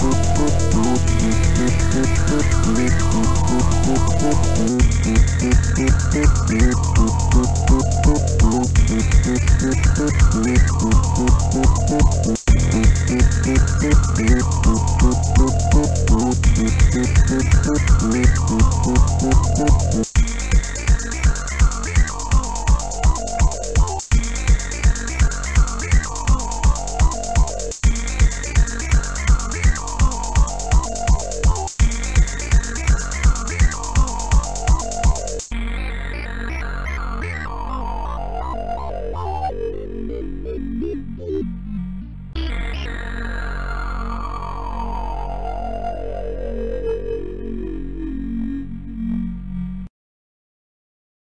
Thank you.